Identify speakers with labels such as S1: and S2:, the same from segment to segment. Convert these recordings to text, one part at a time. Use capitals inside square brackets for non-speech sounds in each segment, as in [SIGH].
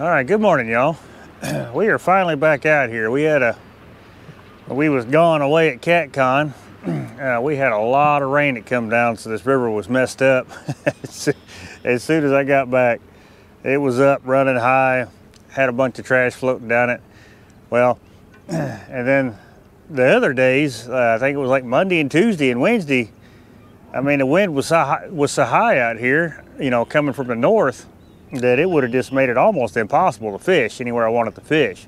S1: All right, good morning, y'all. [CLEARS THROAT] we are finally back out here. We had a, we was gone away at CatCon. [CLEARS THROAT] Uh, we had a lot of rain that come down, so this river was messed up. [LAUGHS] as soon as I got back, it was up, running high, had a bunch of trash floating down it. Well, [CLEARS THROAT] and then the other days, uh, I think it was like Monday and Tuesday and Wednesday, I mean, the wind was so high, was so high out here, you know, coming from the north, that it would have just made it almost impossible to fish anywhere I wanted to fish.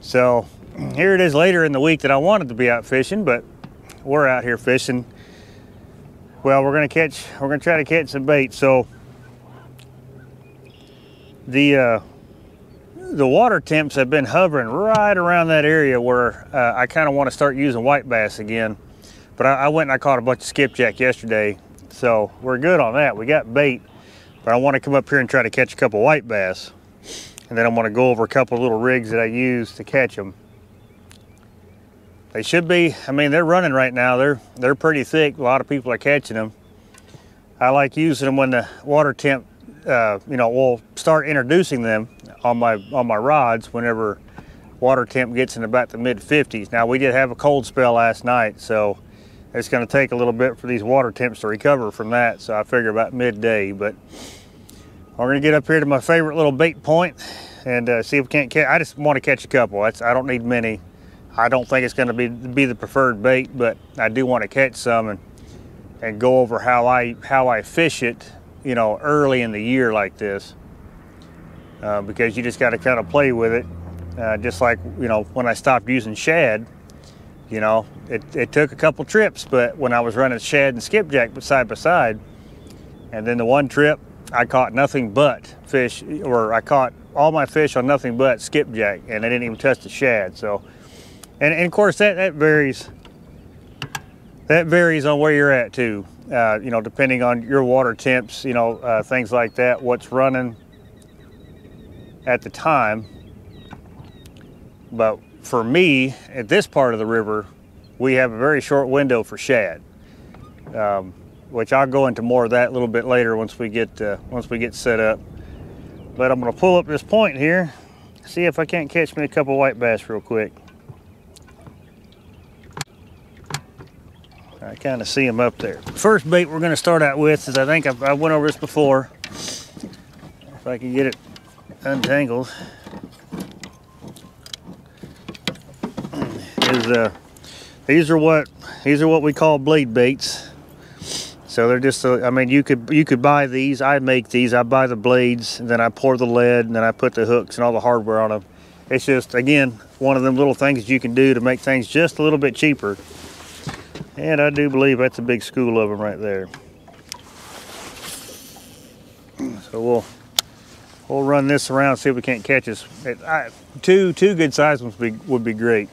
S1: So [CLEARS THROAT] here it is later in the week that I wanted to be out fishing, but we're out here fishing. Well, we're gonna catch, we're gonna try to catch some bait. So the uh, the water temps have been hovering right around that area where uh, I kind of want to start using white bass again. But I, I went and I caught a bunch of skipjack yesterday, so we're good on that. We got bait, but I want to come up here and try to catch a couple white bass. And then I'm going to go over a couple little rigs that I use to catch them. They should be, I mean, they're running right now. They're, they're pretty thick. A lot of people are catching them. I like using them when the water temp, uh, you know, we'll start introducing them on my, on my rods whenever water temp gets in about the mid 50s. Now we did have a cold spell last night, so it's going to take a little bit for these water temps to recover from that. So I figure about midday, but we're going to get up here to my favorite little bait point and uh, see if we can't catch. I just want to catch a couple. That's, I don't need many. I don't think it's going to be be the preferred bait, but I do want to catch some and and go over how I how I fish it, you know, early in the year like this, uh, because you just got to kind of play with it, uh, just like you know when I stopped using shad, you know, it, it took a couple trips, but when I was running shad and skipjack side by side, and then the one trip I caught nothing but fish, or I caught all my fish on nothing but skipjack, and I didn't even touch the shad. So and, and of course that, that varies that varies on where you're at too uh, you know depending on your water temps you know uh, things like that what's running at the time but for me at this part of the river we have a very short window for shad um, which I'll go into more of that a little bit later once we get uh, once we get set up but I'm gonna pull up this point here see if I can't catch me a couple white bass real quick I kind of see them up there. First bait we're going to start out with is I think I've, I went over this before. If I can get it untangled. Is uh, these are what these are what we call blade baits. So they're just, uh, I mean, you could you could buy these. I make these. I buy the blades, and then I pour the lead, and then I put the hooks and all the hardware on them. It's just, again, one of them little things you can do to make things just a little bit cheaper. And I do believe that's a big school of them right there. So we'll we'll run this around, see if we can't catch us. two two good sized ones would be, would be great.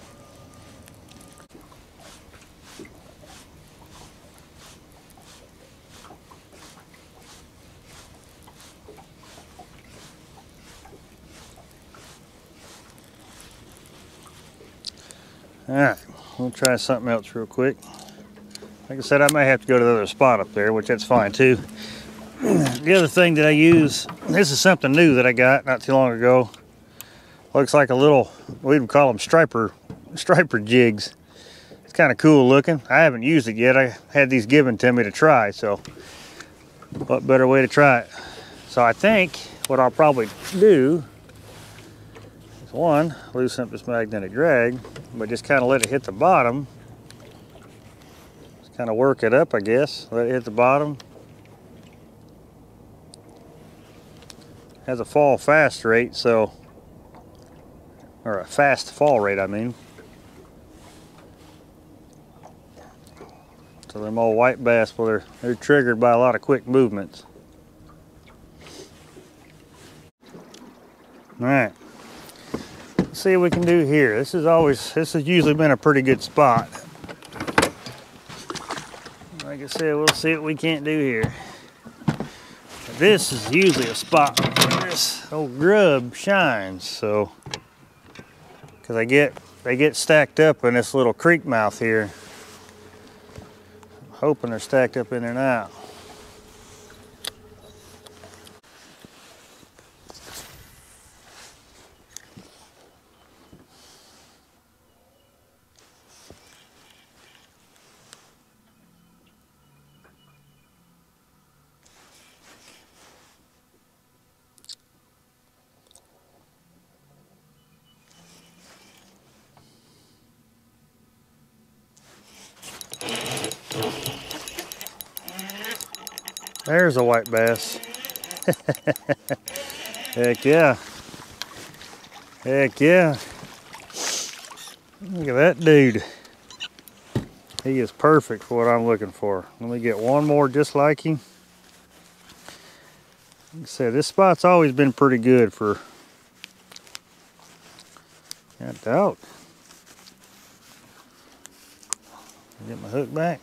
S1: All right, try something else real quick. Like I said, I may have to go to the other spot up there, which that's fine too. [CLEARS THROAT] The other thing that I use, this is something new that I got not too long ago. Looks like a little, we would call them striper, [LAUGHS] striper jigs. It's kind of cool looking. I haven't used it yet. I had these given to me to try, so what better way to try it? So I think what I'll probably do one, loosen up this magnetic drag, but just kind of let it hit the bottom Just kind of work it up, I guess. Let it hit the bottom. Has a fall fast rate, so, or a fast fall rate, I mean. So them old white bass, well, they're, they're triggered by a lot of quick movements. All right, See what we can do here. This is always, this has usually been a pretty good spot like I said, we'll see what we can't do here. This is usually a spot where this old grub shines, so because they get they get stacked up in this little creek mouth here. I'm hoping they're stacked up in there now. There's a white bass. [LAUGHS] Heck yeah. Heck yeah. Look at that dude. He is perfect for what I'm looking for. Let me get one more just like him. Like I said, this spot's always been pretty good for got doubt. Get my hook back.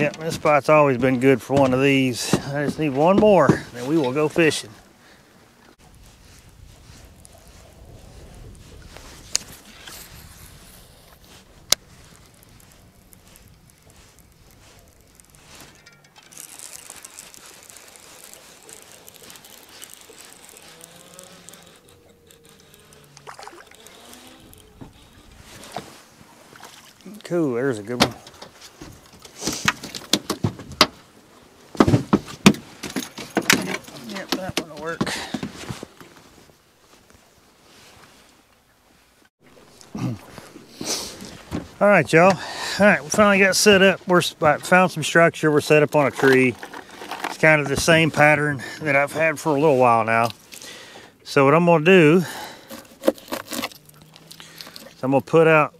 S1: Yep, this spot's always been good for one of these. I just need one more, then we will go fishing. Cool, there's a good one. Yep, that one will work. All right, y'all. All right, we finally got set up. We're found some structure. We're set up on a tree. It's kind of the same pattern that I've had for a little while now. So what I'm gonna do is I'm gonna put out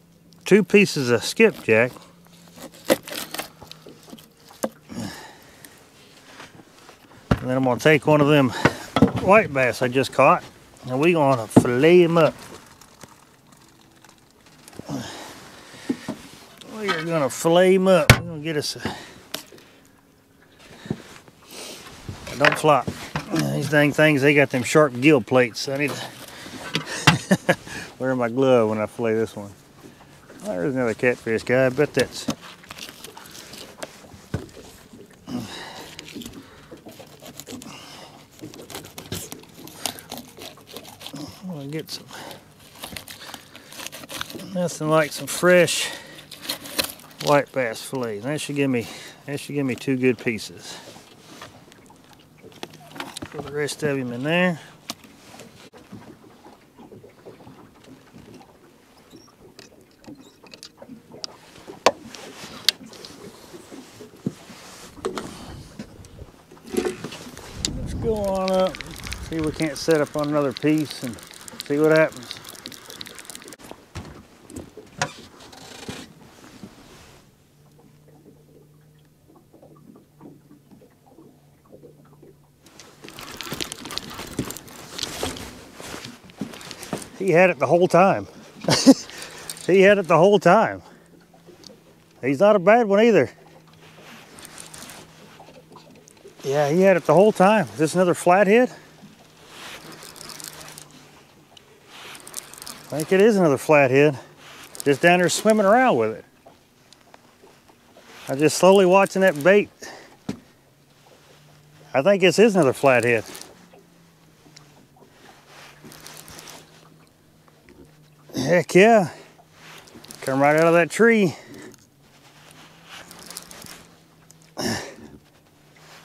S1: two pieces of skipjack. And then I'm gonna take one of them white bass I just caught and we gonna fillet them up. We are gonna fillet them up. We're gonna get us a... Don't flop. These dang things, they got them sharp gill plates. I need to [LAUGHS] wear my glove when I fillet this one. There's another catfish guy. I bet that's. I'm gonna get some. Nothing like some fresh white bass fillet. That should give me. That should give me two good pieces. Put the rest of him in there. Let's go on up, see if we can't set up on another piece and see what happens. He had it the whole time. [LAUGHS] he had it the whole time. He's not a bad one either. Yeah, he had it the whole time. Is this another flathead? I think it is another flathead. Just down there swimming around with it. I'm just slowly watching that bait. I think this is another flathead. Heck yeah. Come right out of that tree.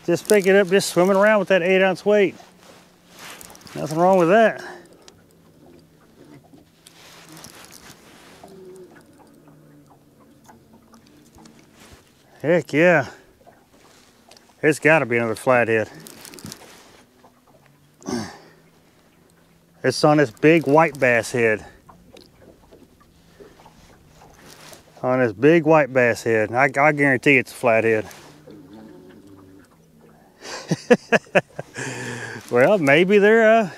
S1: just pick it up, just swimming around with that eight ounce weight. Nothing wrong with that. Heck yeah. It's gotta be another flathead. It's on this big white bass head. On this big white bass head. I, I guarantee it's a flathead. [LAUGHS] well, maybe they're uh,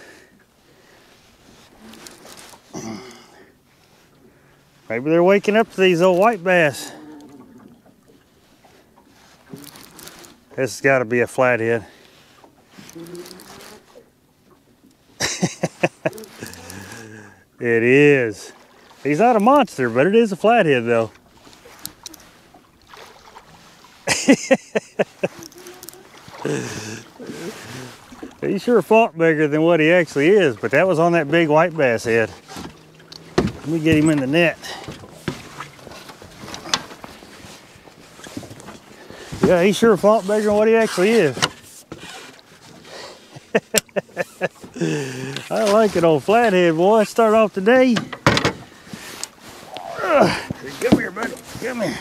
S1: maybe they're waking up to these old white bass. This has got to be a flathead. [LAUGHS] it is. He's not a monster, but it is a flathead though. [LAUGHS] he sure fought bigger than what he actually is, but that was on that big white bass head. Let me get him in the net. Yeah, he sure fought bigger than what he actually is. [LAUGHS] I like it old flathead, boy. Start off today. Come here, buddy.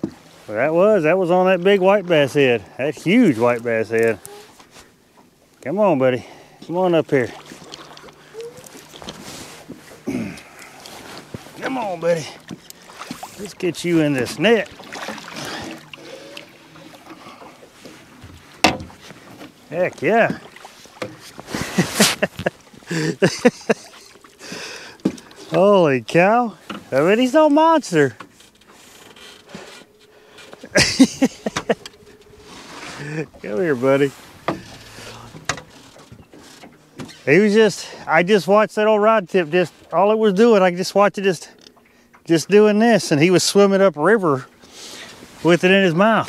S1: Come here. Well, that was, that was on that big white bass head. That huge white bass head. Come on, buddy. Come on up here. [CLEARS THROAT] Come on, buddy. Let's get you in this net. Heck yeah. [LAUGHS] Holy cow. I mean, he's no monster. [LAUGHS] Come here, buddy. He was just, I just watched that old rod tip, just all it was doing, I just watched it just, just doing this, and he was swimming up river with it in his mouth,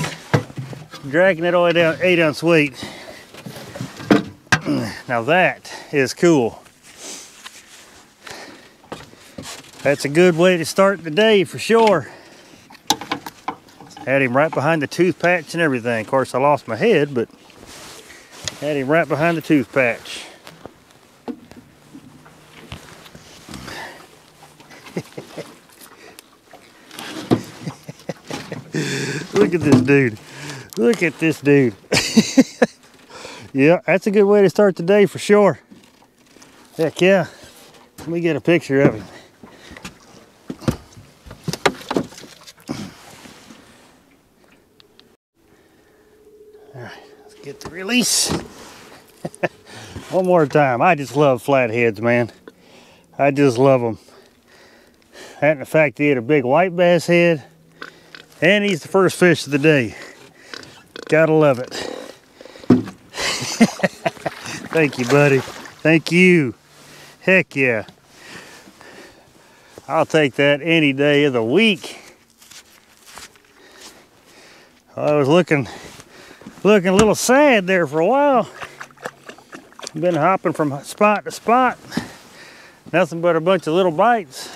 S1: dragging it all the way down, eight ounce weight. [CLEARS THROAT] Now that is cool. That's a good way to start the day for sure. Had him right behind the tooth patch and everything. Of course, I lost my head, but had him right behind the tooth patch. [LAUGHS] Look at this dude. Look at this dude. [LAUGHS] yeah, that's a good way to start the day for sure. Heck yeah. Let me get a picture of him. All right, let's get the release. [LAUGHS] One more time. I just love flatheads, man. I just love them. And the fact he had a big white bass head, and he's the first fish of the day. Gotta love it. [LAUGHS] Thank you, buddy. Thank you. Heck yeah. I'll take that any day of the week. I was looking looking a little sad there for a while. Been hopping from spot to spot. Nothing but a bunch of little bites.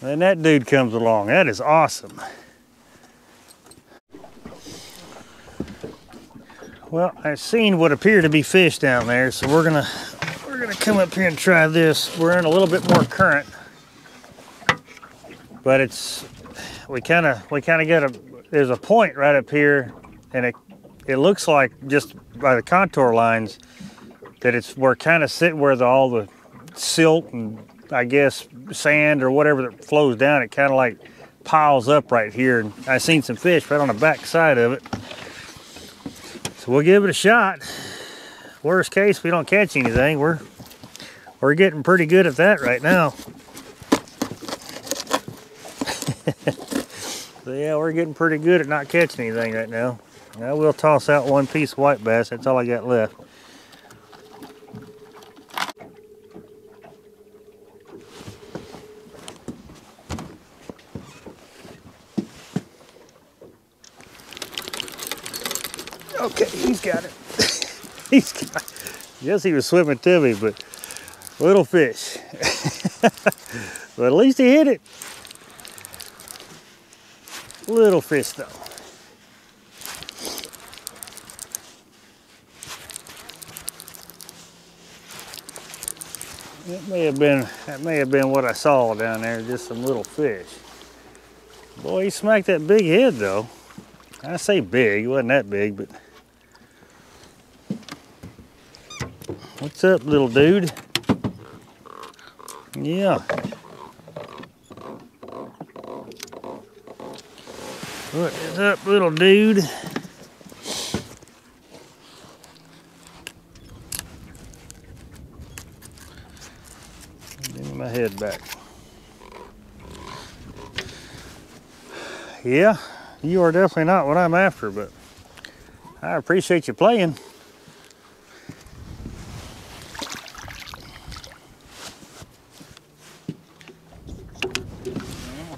S1: Then that dude comes along. That is awesome. Well, I've seen what appear to be fish down there, so we're gonna we're gonna come up here and try this. We're in a little bit more current, but it's we kind of we kind of got a there's a point right up here, and it it looks like just by the contour lines that it's we're kind of sitting where the, all the silt and I guess sand or whatever that flows down, it kind of like piles up right here. And I seen some fish right on the back side of it. So we'll give it a shot. Worst case, we don't catch anything. We're we're getting pretty good at that right now. [LAUGHS] so yeah, we're getting pretty good at not catching anything right now. I will toss out one piece of white bass. That's all I got left. Okay, he's got it. [LAUGHS] he's got it. Yes, he was swimming to me, but little fish. [LAUGHS] but at least he hit it. Little fish though. That may have been that may have been what I saw down there, just some little fish. Boy, he smacked that big head though. I say big, it wasn't that big, but What's up, little dude? Yeah. What is up, little dude? Give me my head back. Yeah, you are definitely not what I'm after, but I appreciate you playing.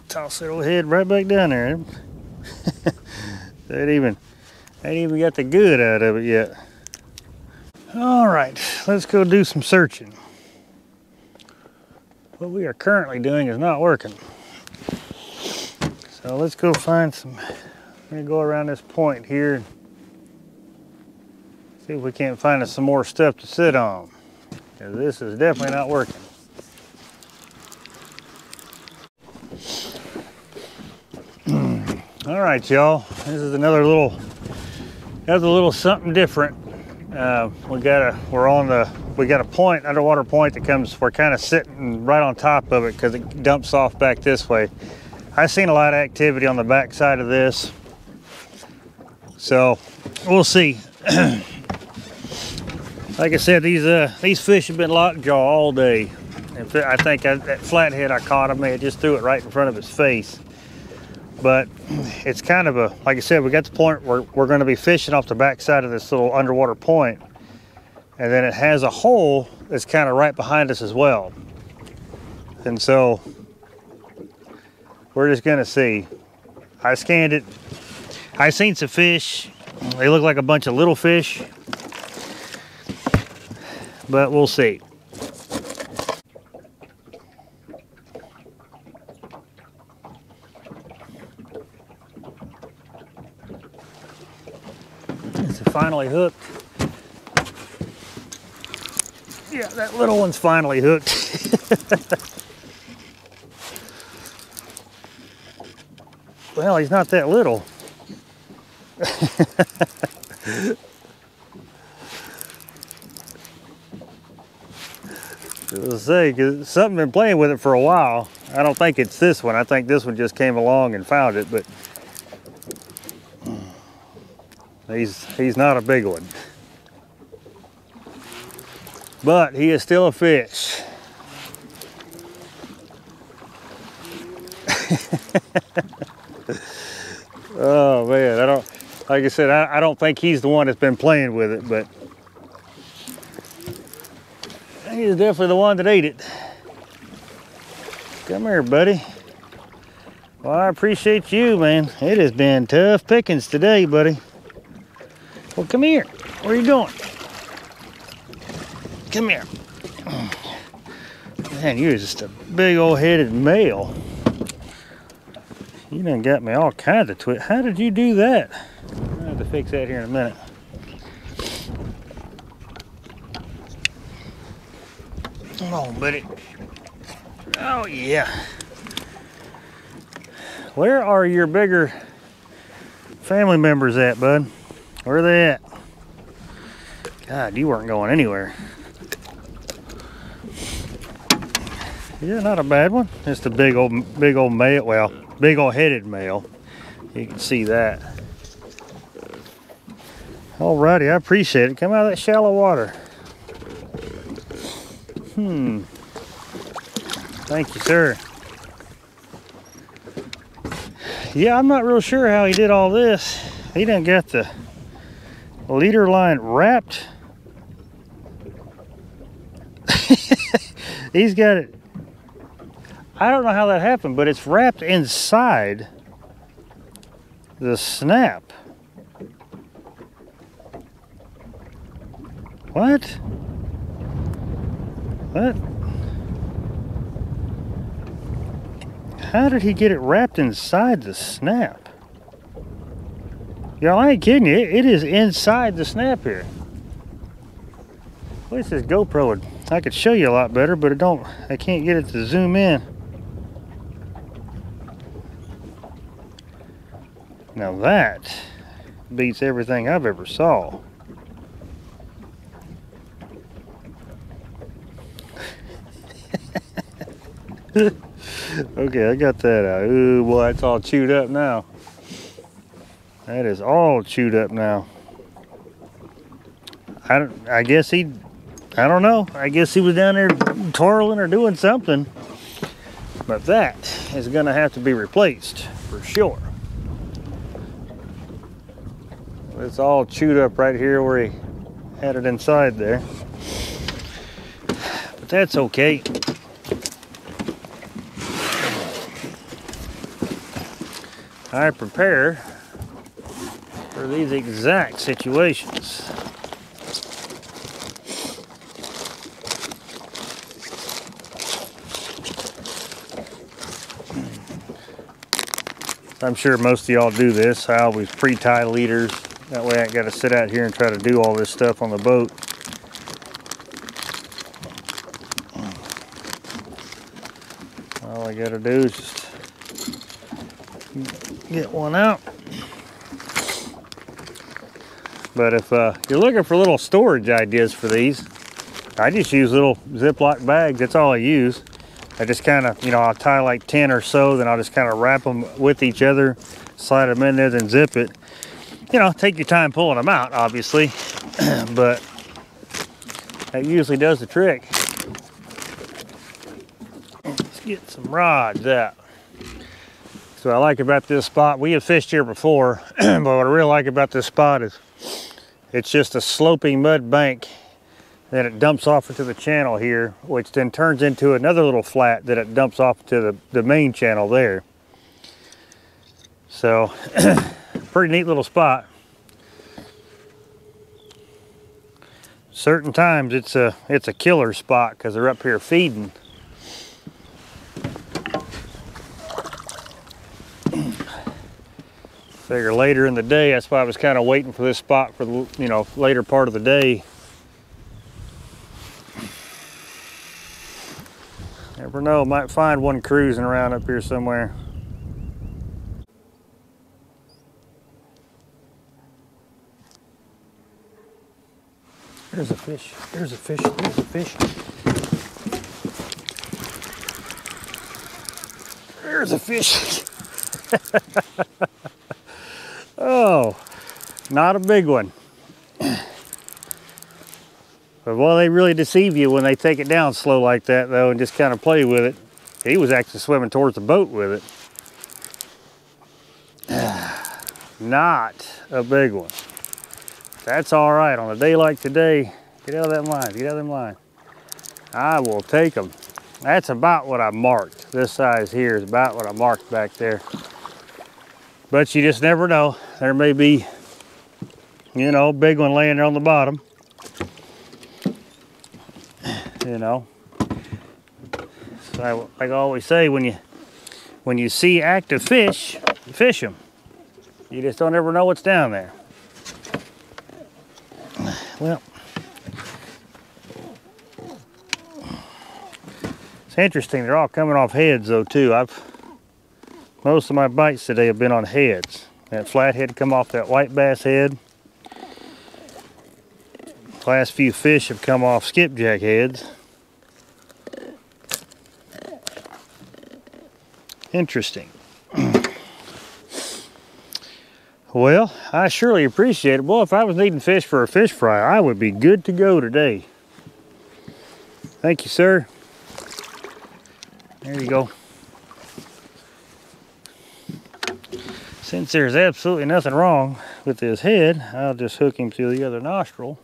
S1: toss that old head right back down there. [LAUGHS] that even, ain't even got the good out of it yet. All right, let's go do some searching. What we are currently doing is not working. So let's go find some, I'm gonna go around this point here and see if we can't find us some more stuff to sit on. This is definitely not working. All right, y'all. This is another little, that's a little something different. Uh, we got a, we're on the, we got a point, underwater point that comes, we're kind of sitting right on top of it because it dumps off back this way. I've seen a lot of activity on the back side of this. So we'll see. [CLEARS THROAT] like I said, these uh, these fish have been lockjaw all day. I think I, that flathead I caught, I may have just threw it right in front of his face but it's kind of a like I said we got the point where we're going to be fishing off the backside of this little underwater point and then it has a hole that's kind of right behind us as well. And so we're just gonna see. I scanned it. I seen some fish. They look like a bunch of little fish. But we'll see. It's finally hooked. Yeah, that little one's finally hooked. [LAUGHS] well, he's not that little. [LAUGHS] I say, cause something been playing with it for a while. I don't think it's this one. I think this one just came along and found it, but He's, he's not a big one. But he is still a fish. [LAUGHS] oh man, I don't, like I said, I, I don't think he's the one that's been playing with it, but he's definitely the one that ate it. Come here, buddy. Well, I appreciate you, man. It has been tough pickings today, buddy. Well, come here. Where are you going? Come here. Man, you're just a big old headed male. You done got me all kinds of twit. How did you do that? I'll have to fix that here in a minute. Come on, buddy. Oh, yeah. Where are your bigger family members at, bud? Where are they at? God, you weren't going anywhere. Yeah, not a bad one. It's a big old, big old male. Well, big old headed male. You can see that. Alrighty, I appreciate it. Come out of that shallow water. Hmm. Thank you, sir. Yeah, I'm not real sure how he did all this. He didn't get the leader line wrapped. [LAUGHS] He's got it. I don't know how that happened, but it's wrapped inside the snap. What? What? How did he get it wrapped inside the snap? Y'all I ain't kidding you. It, is inside the snap here. At least this GoPro I could show you a lot better, but it don't. I can't get it to zoom in. Now that beats everything I've ever saw. [LAUGHS] okay, I got that out. Ooh, boy, it's all chewed up now. That is all chewed up now. I, don't, I guess he, I don't know. I guess he was down there twirling or doing something. But that is going to have to be replaced for sure. It's all chewed up right here where he had it inside there. But that's okay. I prepare for these exact situations. I'm sure most of y'all do this. I always pre-tie leaders. That way I got to sit out here and try to do all this stuff on the boat. All I got to do is just get one out. But if uh, you're looking for little storage ideas for these, I just use little Ziploc bags. That's all I use. I just kind of, you know, I'll tie like 10 or so, then I'll just kind of wrap them with each other, slide them in there, then zip it. You know, take your time pulling them out, obviously, [CLEARS THROAT] but that usually does the trick. Let's get some rods out. So I like about this spot, we have fished here before, [CLEARS THROAT] but what I really like about this spot is it's just a sloping mud bank then it dumps off into the channel here, which then turns into another little flat that it dumps off to the, the main channel there. So, [CLEARS THROAT] pretty neat little spot. Certain times it's a it's a killer spot because they're up here feeding. [CLEARS THROAT] Figure later in the day, that's why I was kind of waiting for this spot for the you know later part of the day Never know, might find one cruising around up here somewhere. There's a fish, there's a fish, there's a fish. There's a fish. [LAUGHS] oh, not a big one. But well, they really deceive you when they take it down slow like that though and just kind of play with it. He was actually swimming towards the boat with it. [SIGHS] Not a big one. That's all right on a day like today. Get out of that line, get out of them line. I will take them. That's about what I marked. This size here is about what I marked back there. But you just never know. There may be, you know, big one laying there on the bottom you know. So I, like I always say, when you when you see active fish, fish them. You just don't ever know what's down there. Well, it's interesting. They're all coming off heads though too. I've most of my bites today have been on heads. That flathead come off that white bass head. Last few fish have come off skipjack heads. Interesting. [CLEARS THROAT] well, I surely appreciate it. Well, if I was needing fish for a fish fry, I would be good to go today. Thank you, sir. There you go. Since there's absolutely nothing wrong with his head, I'll just hook him to the other nostril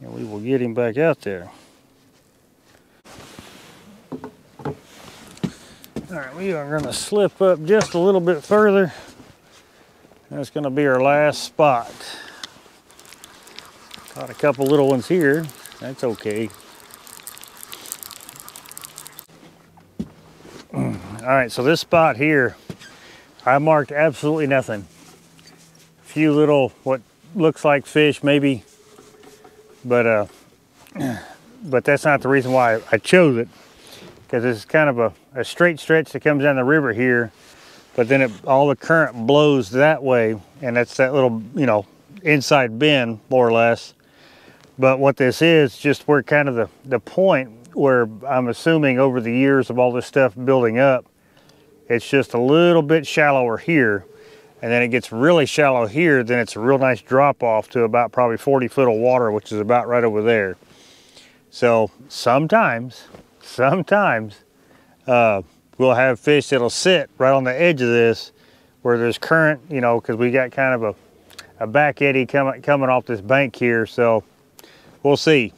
S1: and we will get him back out there. All right, we are gonna slip up just a little bit further. That's gonna be our last spot. Caught a couple little ones here. That's okay. All right, so this spot here, I marked absolutely nothing. A few little, what looks like fish, maybe but uh, [CLEARS THROAT] but that's not the reason why I chose it because it's kind of a, a straight stretch that comes down the river here but then it, all the current blows that way and that's that little you know inside bend more or less but what this is just where kind of the the point where I'm assuming over the years of all this stuff building up it's just a little bit shallower here and then it gets really shallow here, then it's a real nice drop off to about probably 40 foot of water, which is about right over there. So sometimes, sometimes uh, we'll have fish that'll sit right on the edge of this where there's current, you know, because we got kind of a, a back eddy coming, coming off this bank here. So we'll see.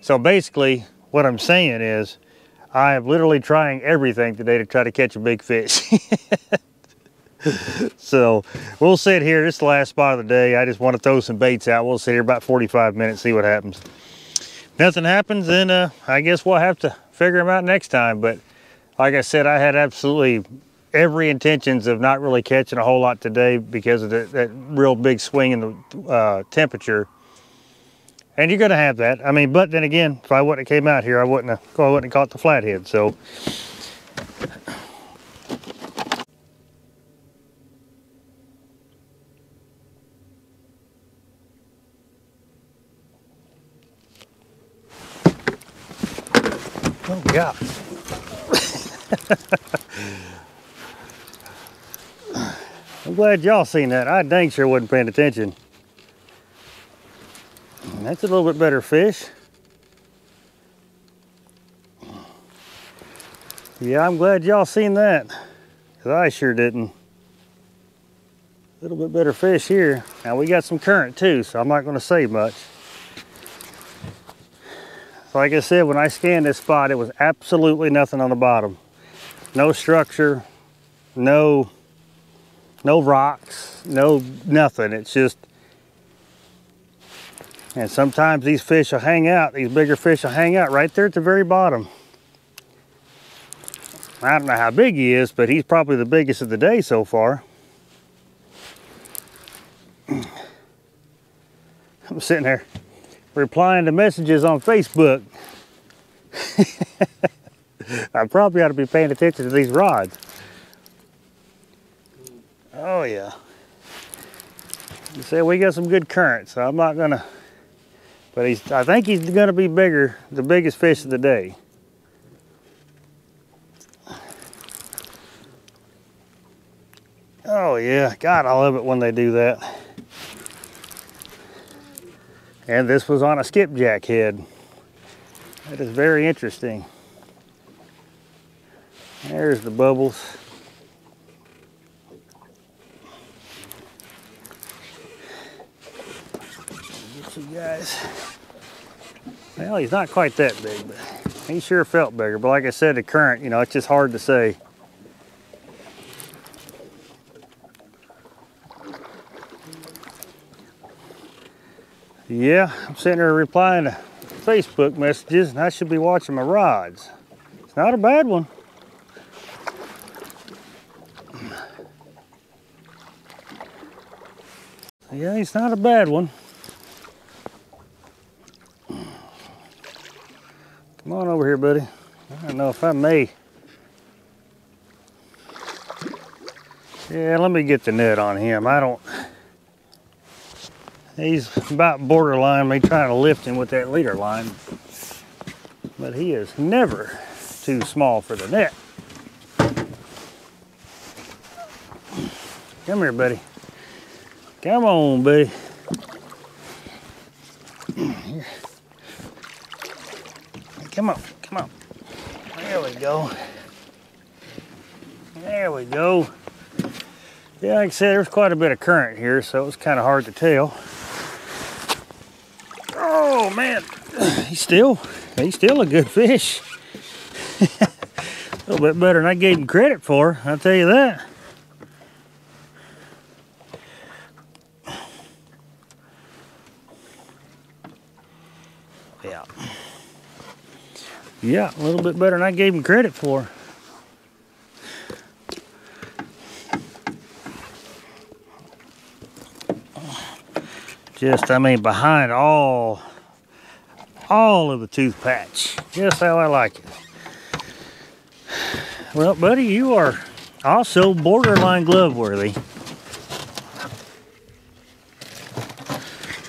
S1: So basically what I'm saying is I am literally trying everything today to try to catch a big fish. [LAUGHS] so we'll sit here. This is the last spot of the day. I just want to throw some baits out. We'll sit here about 45 minutes, see what happens. Nothing happens, then uh, I guess we'll have to figure them out next time. But like I said, I had absolutely every intentions of not really catching a whole lot today because of the, that real big swing in the uh, temperature. And you're going to have that. I mean, but then again, if I wouldn't have came out here, I wouldn't have, I wouldn't have caught the flathead. So Oh, yeah. [LAUGHS] I'm glad y'all seen that. I dang sure wasn't paying attention. That's a little bit better fish. Yeah, I'm glad y'all seen that. Because I sure didn't. A little bit better fish here. Now we got some current too, so I'm not going to say much. Like I said, when I scanned this spot, it was absolutely nothing on the bottom. No structure, no, no rocks, no nothing. It's just, and sometimes these fish will hang out, these bigger fish will hang out right there at the very bottom. I don't know how big he is, but he's probably the biggest of the day so far. [CLEARS THROAT] I'm sitting there replying to messages on Facebook. [LAUGHS] [LAUGHS] I probably ought to be paying attention to these rods. Oh yeah. You say we got some good current, so I'm not gonna, but he's, I think he's gonna be bigger, the biggest fish of the day. Oh yeah, God, I love it when they do that. And this was on a skipjack head. That is very interesting. There's the bubbles. Get you guys. Well, he's not quite that big, but he sure felt bigger. But like I said, the current, you know, it's just hard to say. Yeah, I'm sitting there replying to Facebook messages and I should be watching my rods. It's not a bad one. Yeah, it's not a bad one. Come on over here, buddy. I don't know if I may. Yeah, let me get the net on him. I don't, He's about borderline me trying to lift him with that leader line. But he is never too small for the net. Come here, buddy. Come on, buddy. Come on, come on. There we go. There we go. Yeah, like I said, there's quite a bit of current here, so it was kind of hard to tell. Oh man, [CLEARS THROAT] he's still, he's still a good fish. [LAUGHS] a little bit better than I gave him credit for, I'll tell you that. Yeah. Yeah, a little bit better than I gave him credit for. Just, I mean, behind all all of the tooth patch. Just how I like it. Well, buddy, you are also borderline glove worthy.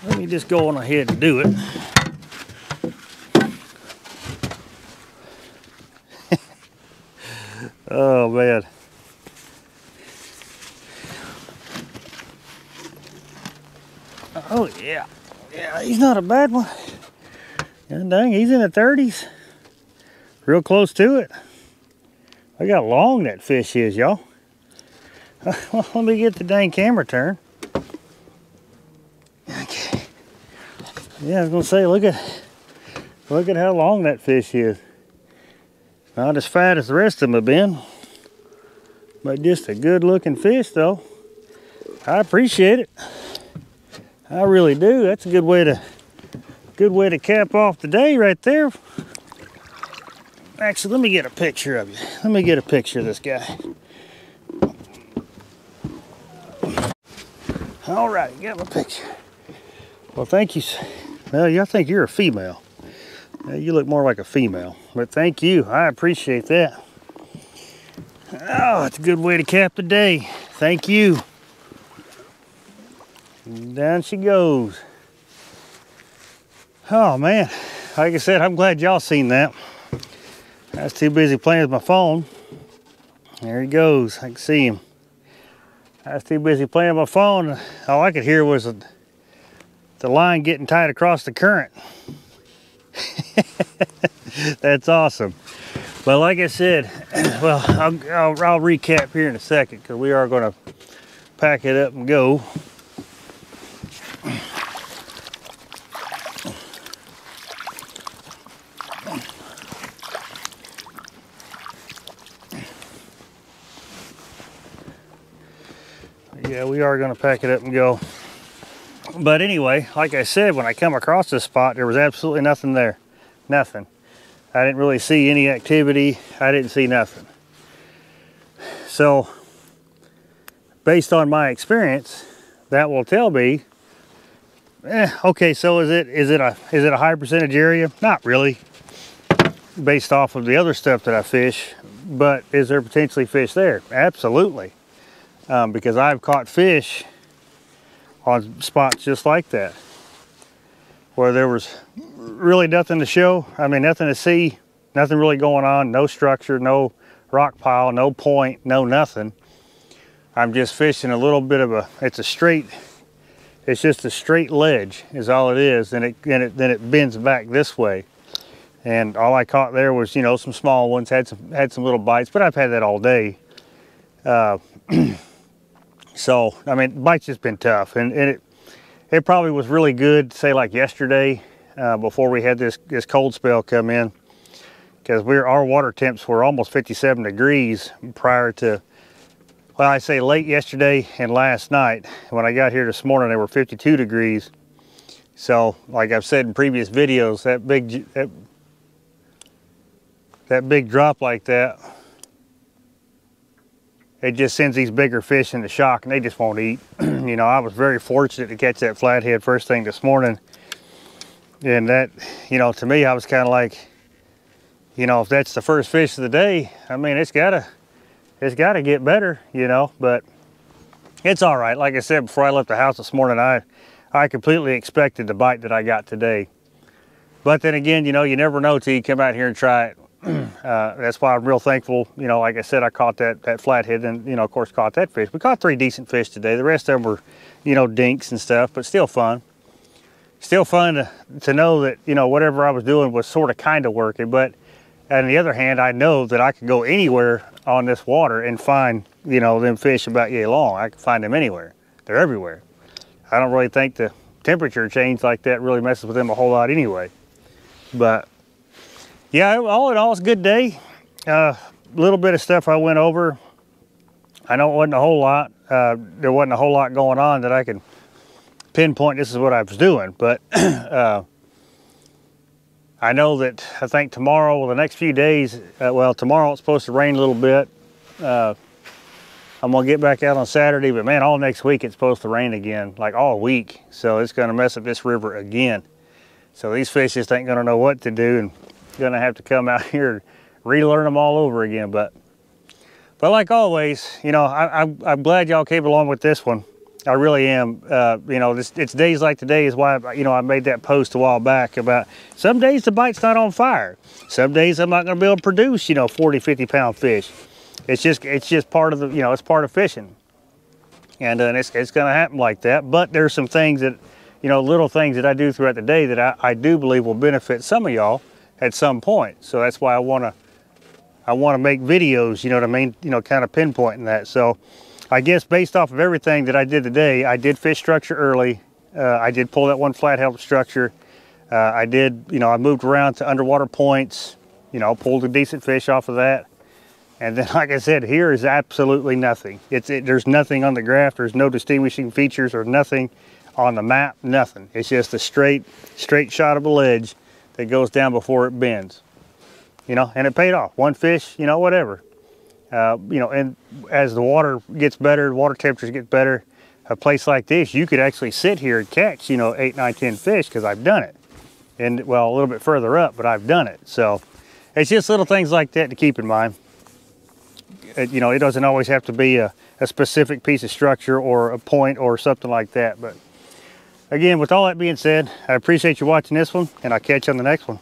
S1: Let me just go on ahead and do it. oh, man. Oh, yeah. Yeah, he's not a bad one. And dang, he's in the 30s. Real close to it. I got long that fish is, y'all. [LAUGHS] let me get the dang camera turned. Okay. Yeah, I was gonna say, look at look at how long that fish is. Not as fat as the rest of them have been. But just a good looking fish though. I appreciate it. I really do. That's a good way to good way to cap off the day right there. Actually, let me get a picture of you. Let me get a picture of this guy. All right, got my picture. Well, thank you. Well, I think you're a female. You look more like a female, but thank you. I appreciate that. Oh, it's a good way to cap the day. Thank you. Down she goes. Oh man, like I said, I'm glad y'all seen that. I was too busy playing with my phone. There he goes. I can see him. I was too busy playing with my phone. All I could hear was the line getting tight across the current. [LAUGHS] That's awesome. But like I said, [CLEARS THROAT] well, I'll, I'll, I'll recap here in a second because we are going to pack it up and go. Yeah, we are going to pack it up and go. But anyway, like I said, when I come across this spot, there was absolutely nothing there. Nothing. I didn't really see any activity. I didn't see nothing. So, based on my experience, that will tell me, eh, okay, so is it is it a is it a high percentage area? Not really, based off of the other stuff that I fish. But is there potentially fish there? Absolutely, um, because I've caught fish on spots just like that, where there was really nothing to show. I mean, nothing to see, nothing really going on, no structure, no rock pile, no point, no nothing. I'm just fishing a little bit of a, it's a straight, it's just a straight ledge is all it is. And it, and it then it bends back this way. And all I caught there was, you know, some small ones, had some, had some little bites, but I've had that all day. Uh, [CLEARS THROAT] so, I mean, bites just been tough. And, and it, it probably was really good, say like yesterday, uh, before we had this, this cold spell come in because we're our water temps were almost 57 degrees prior to well I say late yesterday and last night when I got here this morning they were 52 degrees so like I've said in previous videos that big that, that big drop like that it just sends these bigger fish into shock and they just won't eat [CLEARS THROAT] you know I was very fortunate to catch that flathead first thing this morning and that, you know, to me, I was kind of like, you know, if that's the first fish of the day, I mean, it's gotta, it's gotta get better, you know, but it's all right. Like I said, before I left the house this morning, I, I completely expected the bite that I got today. But then again, you know, you never know till you come out here and try it. [CLEARS THROAT] uh, that's why I'm real thankful. You know, like I said, I caught that, that flathead and, you know, of course, caught that fish. We caught three decent fish today. The rest of them were, you know, dinks and stuff, but still fun still fun to, to know that, you know, whatever I was doing was sort of kind of working. But on the other hand, I know that I could go anywhere on this water and find, you know, them fish about yay long. I can find them anywhere. They're everywhere. I don't really think the temperature change like that really messes with them a whole lot anyway. But yeah, all in all, it's a good day. A uh, little bit of stuff I went over. I know it wasn't a whole lot. Uh, there wasn't a whole lot going on that I could pinpoint this is what I was doing, but [CLEARS THROAT] uh, I know that I think tomorrow, well, the next few days, uh, well, tomorrow it's supposed to rain a little bit. Uh, I'm gonna get back out on Saturday, but man, all next week it's supposed to rain again, like all week. So it's gonna mess up this river again. So these fish just ain't gonna know what to do and gonna have to come out [LAUGHS] here relearn them all over again. But but like always, you know, I, I'm, I'm glad y'all came along with this one. I really am. Uh, you know, this, it's days like today is why, you know, I made that post a while back about some days the bite's not on fire. Some days I'm not going to be able to produce, you know, 40, 50 pound fish. It's just, it's just part of the, you know, it's part of fishing. And, uh, it's, it's going to happen like that. But there's some things that, you know, little things that I do throughout the day that I, I do believe will benefit some of y'all at some point. So that's why I want to, I want to make videos, you know what I mean? You know, kind of pinpointing that. So, I guess based off of everything that I did today, I did fish structure early. Uh, I did pull that one flathead structure. Uh, I did, you know, I moved around to underwater points, you know, pulled a decent fish off of that. And then, [LAUGHS] like I said, here is absolutely nothing. It's it, There's nothing on the graph. There's no distinguishing features or nothing on the map, nothing. It's just a straight, straight shot of a ledge that goes down before it bends. You know, and it paid off. One fish, you know, whatever. Uh, you know, and as the water gets better, water temperatures get better, a place like this, you could actually sit here and catch, you know, eight, nine, ten fish because I've done it. And well, a little bit further up, but I've done it. So it's just little things like that to keep in mind. It, you know, it doesn't always have to be a, a specific piece of structure or a point or something like that. But again, with all that being said, I appreciate you watching this one and I'll catch you on the next one.